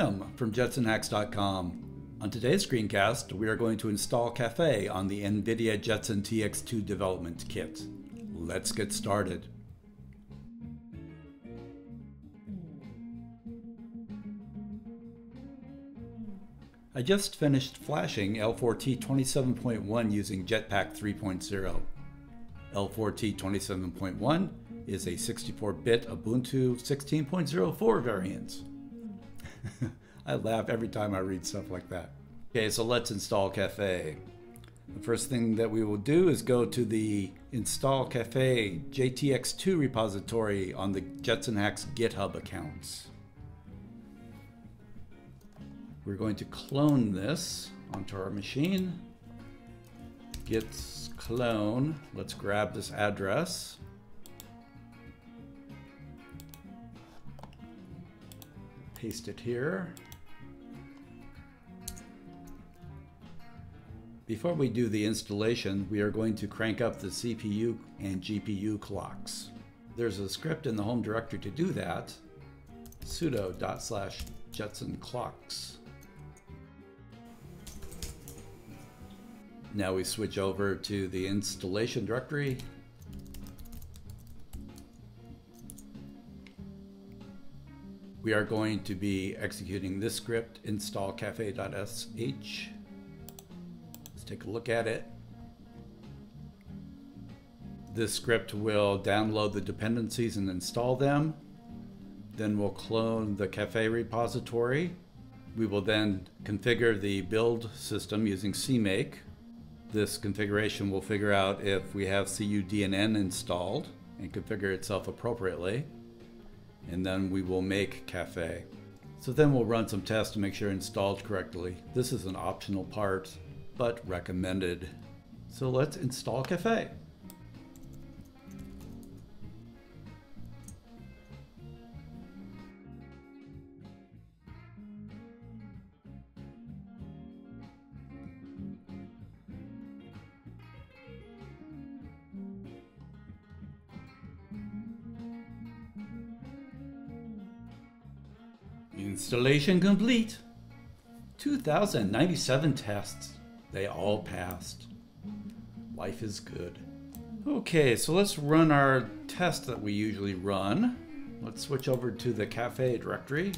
Tim from JetsonHacks.com. On today's screencast, we are going to install Caffe on the NVIDIA Jetson TX2 development kit. Let's get started. I just finished flashing L4T 27.1 using Jetpack 3.0. L4T 27.1 is a 64-bit Ubuntu 16.04 variant. I laugh every time I read stuff like that. Okay, so let's install Caffe. The first thing that we will do is go to the install caffe JTX2 repository on the Jetson Hacks GitHub accounts. We're going to clone this onto our machine. Git clone, let's grab this address. Paste it here. Before we do the installation, we are going to crank up the CPU and GPU clocks. There's a script in the home directory to do that, sudo dot slash jetson clocks. Now we switch over to the installation directory. We are going to be executing this script, install caffe.sh. Take a look at it. This script will download the dependencies and install them. Then we'll clone the caffe repository. We will then configure the build system using CMake this configuration will figure out if we have CUDNN installed and configure itself appropriately. And then we will make caffe. So then we'll run some tests to make sure installed correctly. This is an optional part, but recommended. So let's install Caffe. Installation complete. 2,097 tests. They all passed. Life is good. Okay, so let's run our test that we usually run. Let's switch over to the caffe directory.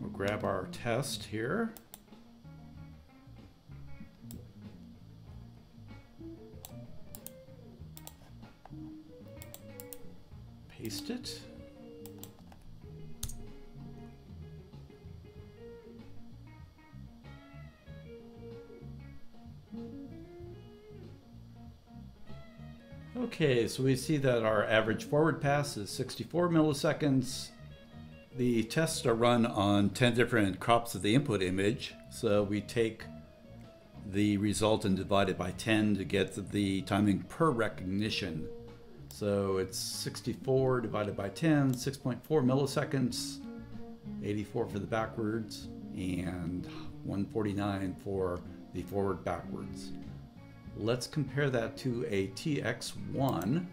We'll grab our test here. paste it. Okay, so we see that our average forward pass is 64 milliseconds. The tests are run on 10 different crops of the input image. So we take the result and divide it by 10 to get the timing per recognition. So it's 64 divided by 10, 6.4 milliseconds, 84 for the backwards, and 149 for the forward backwards. Let's compare that to a TX1.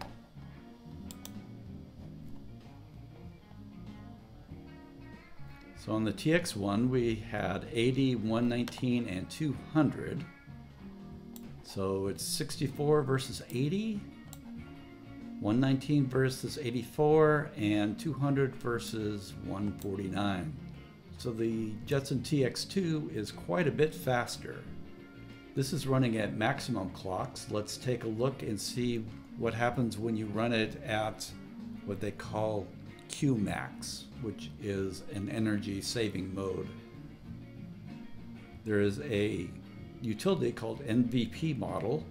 So on the TX1, we had 80, 119, and 200. So it's 64 versus 80. 119 versus 84 and 200 versus 149. So the Jetson TX2 is quite a bit faster. This is running at maximum clocks. Let's take a look and see what happens when you run it at what they call Qmax, which is an energy saving mode. There is a utility called nvpmodel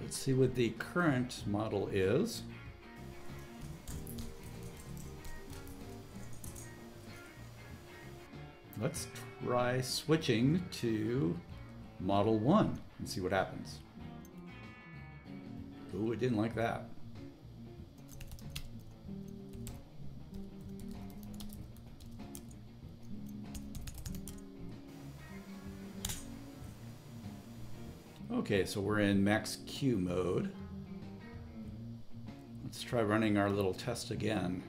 Let's see what the current model is. Let's try switching to Model 1 and see what happens. Ooh, it didn't like that. Okay, so we're in max Q mode. Let's try running our little test again.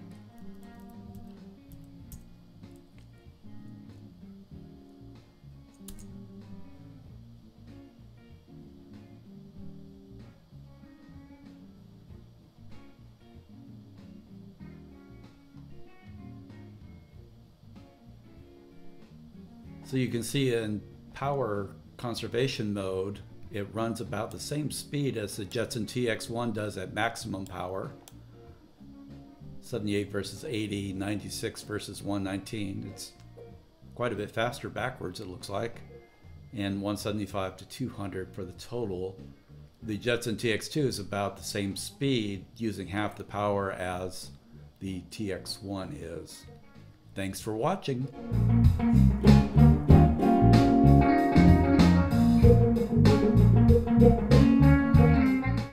So you can see in power conservation mode, it runs about the same speed as the Jetson TX1 does at maximum power. 78 versus 80, 96 versus 119. It's quite a bit faster backwards, it looks like. And 175 to 200 for the total. The Jetson TX2 is about the same speed, using half the power as the TX1 is. Thanks for watching.